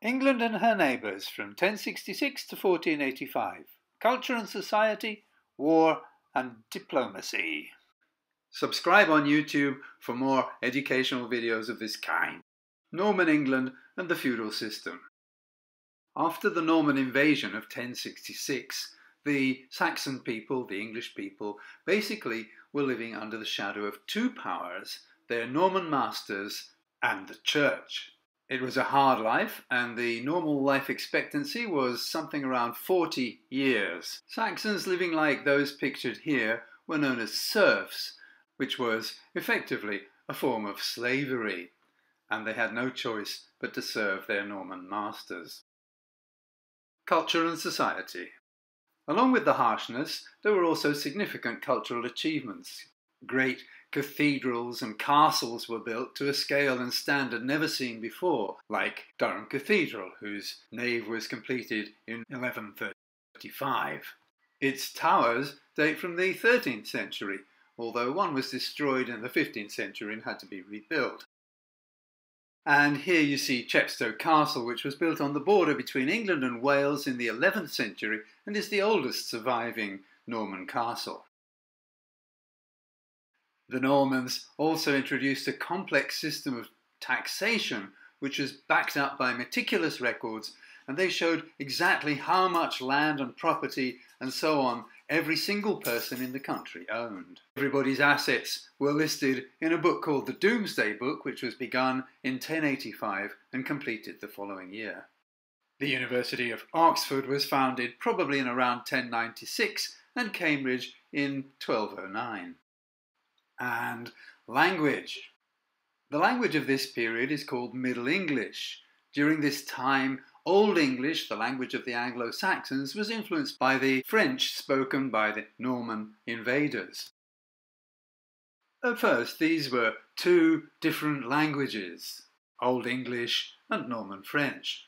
England and her neighbours from 1066 to 1485. Culture and society, war and diplomacy. Subscribe on YouTube for more educational videos of this kind. Norman England and the feudal system. After the Norman invasion of 1066, the Saxon people, the English people, basically were living under the shadow of two powers, their Norman masters and the church. It was a hard life, and the normal life expectancy was something around 40 years. Saxons living like those pictured here were known as serfs, which was effectively a form of slavery, and they had no choice but to serve their Norman masters. Culture and society. Along with the harshness, there were also significant cultural achievements. Great cathedrals and castles were built to a scale and standard never seen before, like Durham Cathedral, whose nave was completed in 1135. Its towers date from the 13th century, although one was destroyed in the 15th century and had to be rebuilt. And here you see Chepstow Castle, which was built on the border between England and Wales in the 11th century and is the oldest surviving Norman castle. The Normans also introduced a complex system of taxation which was backed up by meticulous records, and they showed exactly how much land and property and so on every single person in the country owned. Everybody's assets were listed in a book called the Domesday Book, which was begun in 1085 and completed the following year. The University of Oxford was founded probably in around 1096 and Cambridge in 1209 and language. The language of this period is called Middle English. During this time, Old English, the language of the Anglo Saxons, was influenced by the French spoken by the Norman invaders. At first, these were two different languages Old English and Norman French.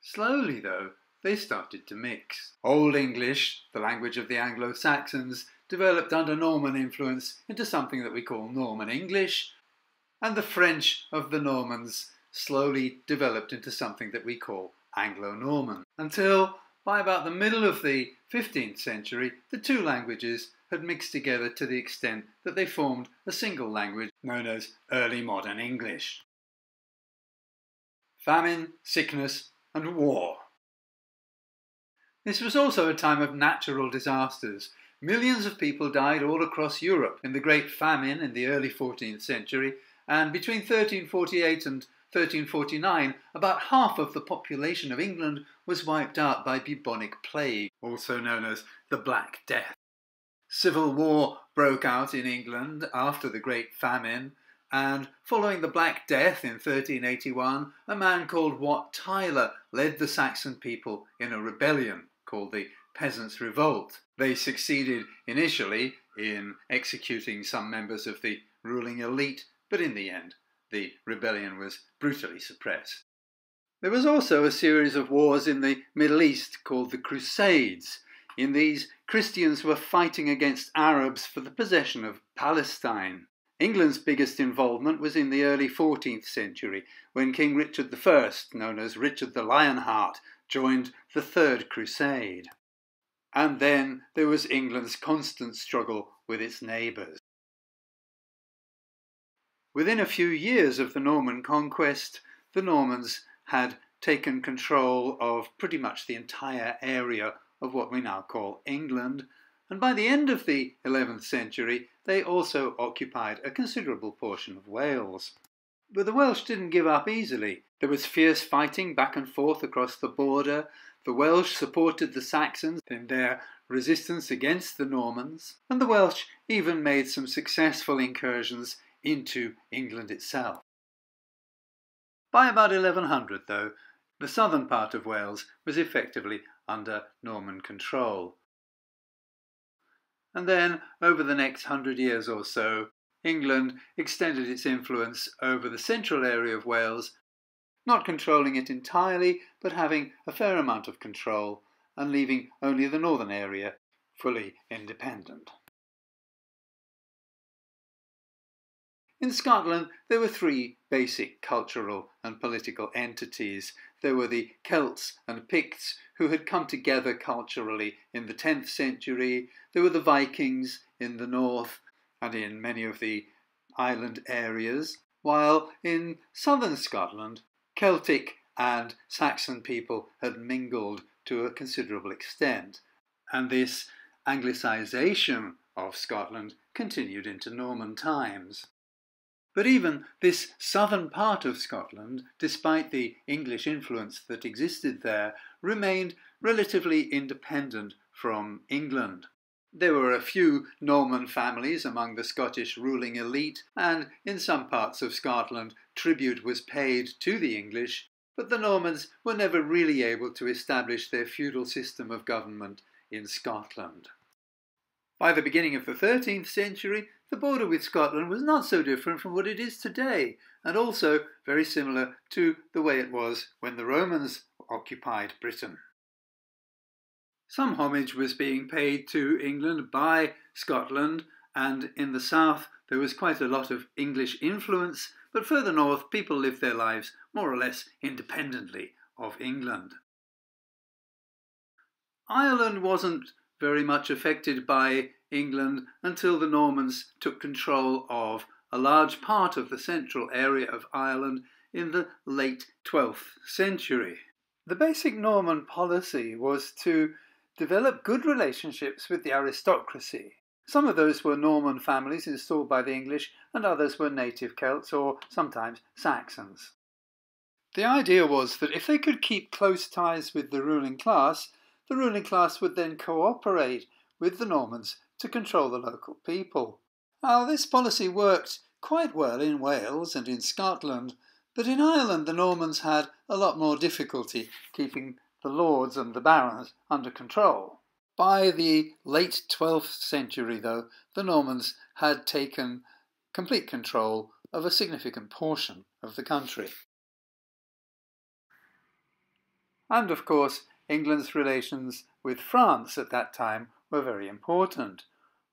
Slowly, though, they started to mix. Old English, the language of the Anglo Saxons, developed under Norman influence into something that we call Norman English, and the French of the Normans slowly developed into something that we call Anglo Norman, until by about the middle of the 15th century, the two languages had mixed together to the extent that they formed a single language known as Early Modern English. Famine, sickness, and war. This was also a time of natural disasters, Millions of people died all across Europe in the Great Famine in the early 14th century, and between 1348 and 1349, about half of the population of England was wiped out by bubonic plague, also known as the Black Death. Civil war broke out in England after the Great Famine, and following the Black Death in 1381, a man called Wat Tyler led the Saxon people in a rebellion called the Peasants' Revolt. They succeeded initially in executing some members of the ruling elite, but in the end, the rebellion was brutally suppressed. There was also a series of wars in the Middle East called the Crusades. In these, Christians were fighting against Arabs for the possession of Palestine. England's biggest involvement was in the early 14th century, when King Richard I, known as Richard the Lionheart, joined the Third Crusade. And then there was England's constant struggle with its neighbours. Within a few years of the Norman conquest, the Normans had taken control of pretty much the entire area of what we now call England, and by the end of the 11th century, they also occupied a considerable portion of Wales. But the Welsh didn't give up easily. There was fierce fighting back and forth across the border, the Welsh supported the Saxons in their resistance against the Normans, and the Welsh even made some successful incursions into England itself. By about 1100, though, the southern part of Wales was effectively under Norman control. And then, over the next hundred years or so, England extended its influence over the central area of Wales not controlling it entirely, but having a fair amount of control and leaving only the northern area fully independent. In Scotland, there were three basic cultural and political entities. There were the Celts and Picts, who had come together culturally in the 10th century. There were the Vikings in the north and in many of the island areas, while in southern Scotland, Celtic and Saxon people had mingled to a considerable extent, and this Anglicisation of Scotland continued into Norman times. But even this southern part of Scotland, despite the English influence that existed there, remained relatively independent from England. There were a few Norman families among the Scottish ruling elite, and in some parts of Scotland tribute was paid to the English, but the Normans were never really able to establish their feudal system of government in Scotland. By the beginning of the 13th century, the border with Scotland was not so different from what it is today, and also very similar to the way it was when the Romans occupied Britain. Some homage was being paid to England by Scotland, and in the south there was quite a lot of English influence, but further north people lived their lives more or less independently of England. Ireland wasn't very much affected by England until the Normans took control of a large part of the central area of Ireland in the late 12th century. The basic Norman policy was to develop good relationships with the aristocracy. Some of those were Norman families installed by the English, and others were native Celts or sometimes Saxons. The idea was that if they could keep close ties with the ruling class, the ruling class would then cooperate with the Normans to control the local people. Now, this policy worked quite well in Wales and in Scotland, but in Ireland the Normans had a lot more difficulty keeping the lords and the barons under control. By the late 12th century, though, the Normans had taken complete control of a significant portion of the country. And of course, England's relations with France at that time were very important.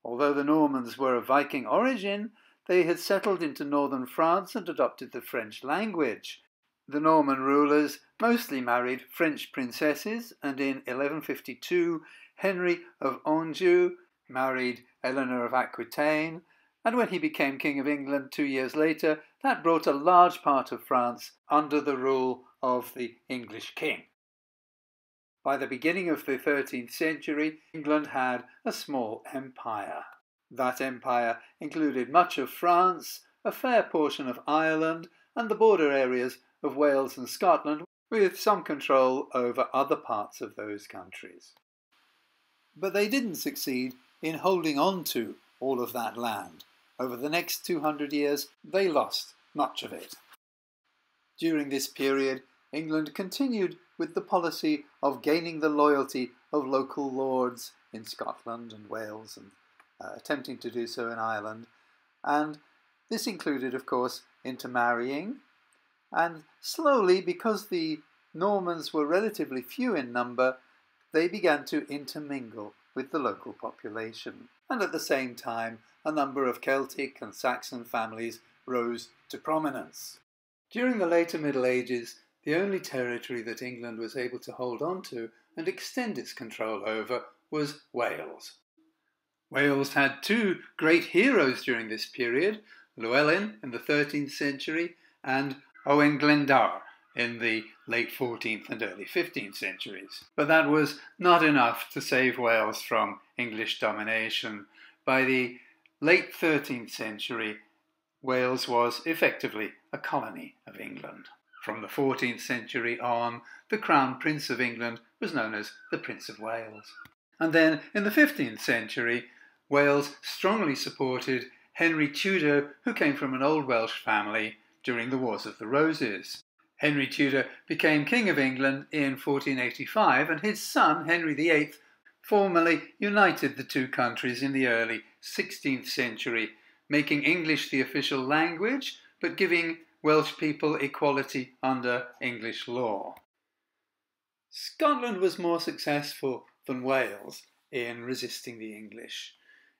Although the Normans were of Viking origin, they had settled into northern France and adopted the French language. The Norman rulers mostly married French princesses, and in 1152 Henry of Anjou married Eleanor of Aquitaine, and when he became King of England two years later, that brought a large part of France under the rule of the English king. By the beginning of the 13th century, England had a small empire. That empire included much of France, a fair portion of Ireland, and the border areas of Wales and Scotland, with some control over other parts of those countries. But they didn't succeed in holding on to all of that land. Over the next 200 years, they lost much of it. During this period, England continued with the policy of gaining the loyalty of local lords in Scotland and Wales and uh, attempting to do so in Ireland. And this included, of course, intermarrying. And slowly, because the Normans were relatively few in number, they began to intermingle with the local population. And at the same time, a number of Celtic and Saxon families rose to prominence. During the later Middle Ages, the only territory that England was able to hold on to and extend its control over was Wales. Wales had two great heroes during this period, Llewellyn in the 13th century and Owain Glendower in the late 14th and early 15th centuries. But that was not enough to save Wales from English domination. By the late 13th century, Wales was effectively a colony of England. From the 14th century on, the Crown Prince of England was known as the Prince of Wales. And then, in the 15th century, Wales strongly supported Henry Tudor, who came from an old Welsh family during the Wars of the Roses. Henry Tudor became King of England in 1485, and his son, Henry VIII, formally united the two countries in the early 16th century, making English the official language, but giving Welsh people equality under English law. Scotland was more successful than Wales in resisting the English.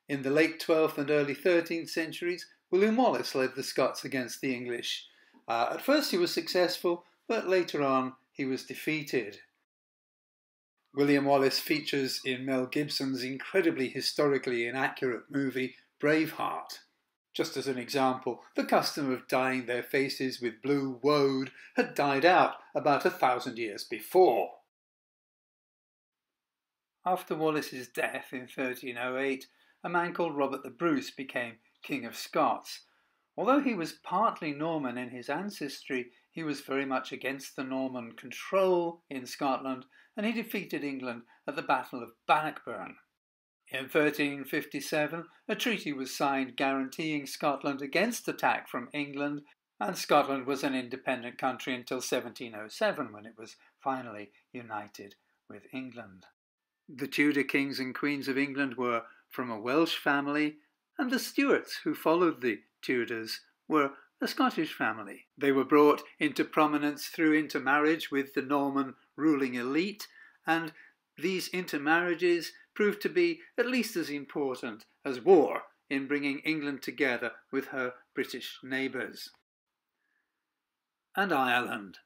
In the late 12th and early 13th centuries, William Wallace led the Scots against the English. Uh, at first he was successful, but later on he was defeated. William Wallace features in Mel Gibson's incredibly historically inaccurate movie Braveheart. Just as an example, the custom of dyeing their faces with blue woad had died out about a thousand years before. After Wallace's death in 1308, a man called Robert the Bruce became King of Scots. Although he was partly Norman in his ancestry, he was very much against the Norman control in Scotland, and he defeated England at the Battle of Bannockburn. In 1357, a treaty was signed guaranteeing Scotland against attack from England, and Scotland was an independent country until 1707 when it was finally united with England. The Tudor kings and queens of England were from a Welsh family, and the Stuarts, who followed the Tudors, were a Scottish family. They were brought into prominence through intermarriage with the Norman ruling elite, and these intermarriages proved to be at least as important as war in bringing England together with her British neighbours. And Ireland.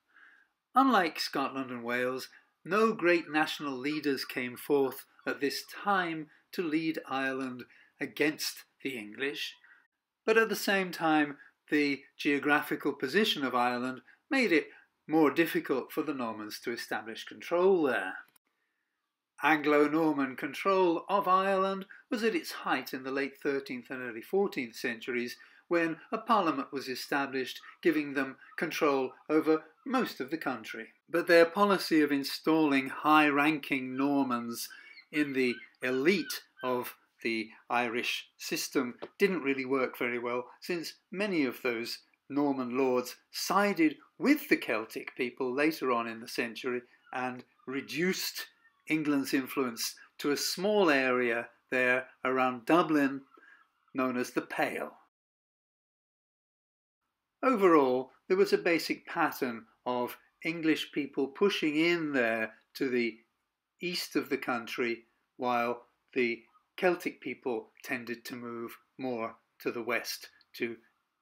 Unlike Scotland and Wales, no great national leaders came forth at this time to lead Ireland against the English, but at the same time, the geographical position of Ireland made it more difficult for the Normans to establish control there. Anglo Norman control of Ireland was at its height in the late 13th and early 14th centuries when a parliament was established giving them control over most of the country. But their policy of installing high ranking Normans in the elite of the Irish system didn't really work very well since many of those Norman lords sided with the Celtic people later on in the century and reduced England's influence to a small area there around Dublin known as the Pale. Overall, there was a basic pattern of English people pushing in there to the east of the country, while the Celtic people tended to move more to the west to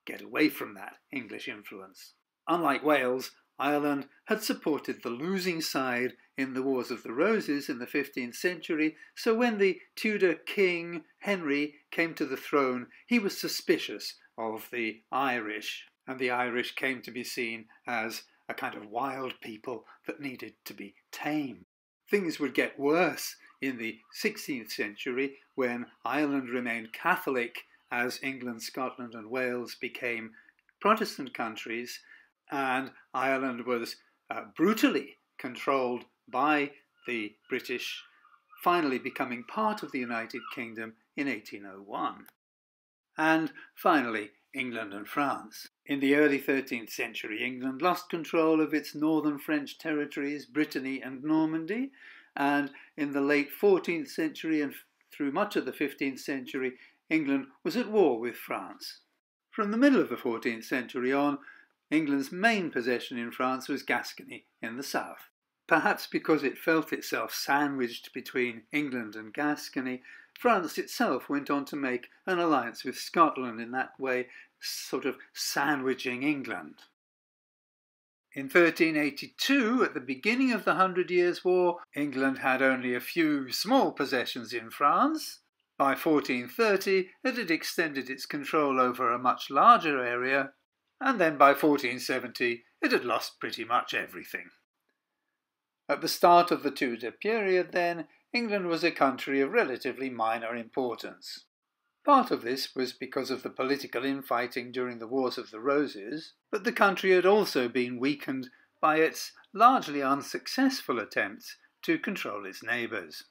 get away from that English influence. Unlike Wales, Ireland had supported the losing side in the Wars of the Roses in the 15th century, so when the Tudor king Henry came to the throne, he was suspicious of the Irish, and the Irish came to be seen as a kind of wild people that needed to be tamed. Things would get worse in the 16th century when Ireland remained Catholic as England, Scotland, and Wales became Protestant countries, and Ireland was uh, brutally controlled by the British, finally becoming part of the United Kingdom in 1801. And finally, England and France. In the early 13th century, England lost control of its northern French territories, Brittany and Normandy, and in the late 14th century and through much of the 15th century, England was at war with France. From the middle of the 14th century on, England's main possession in France was Gascony in the south. Perhaps because it felt itself sandwiched between England and Gascony, France itself went on to make an alliance with Scotland in that way, sort of sandwiching England. In 1382, at the beginning of the Hundred Years' War, England had only a few small possessions in France. By 1430, it had extended its control over a much larger area, and then by 1470, it had lost pretty much everything. At the start of the Tudor period, then, England was a country of relatively minor importance. Part of this was because of the political infighting during the Wars of the Roses, but the country had also been weakened by its largely unsuccessful attempts to control its neighbours.